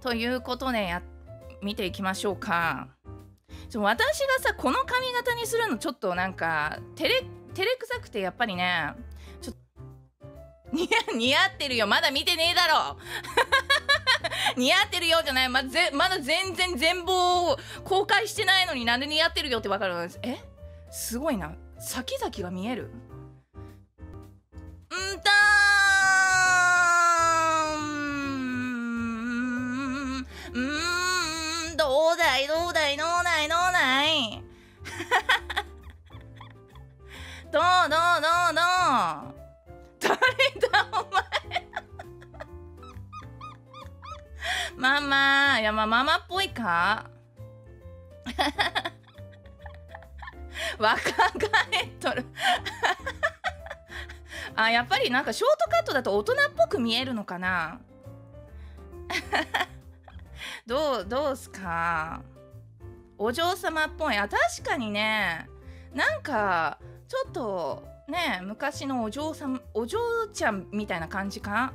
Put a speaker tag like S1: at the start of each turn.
S1: ということでや見ていきましょうか。私がさこの髪型にするのちょっとなんか照れ照れくさくてやっぱりねちょっと似合ってるよ。まだ見てねえだろ。似合ってるよじゃない。まぜまだ全然全貌を公開してないのになんで似合ってるよってわかるんです。え？すごいな。先々が見える？だいどうだいどうだいどうだい。どうどう どうどう。誰だお前。ママいやまあママっぽいか。若返っとる。あやっぱりなんかショートカットだと大人っぽく見えるのかな。どうどうすか？お嬢様っぽい。あ確かにね。なんかちょっとね昔のお嬢さんお嬢ちゃんみたいな感じか？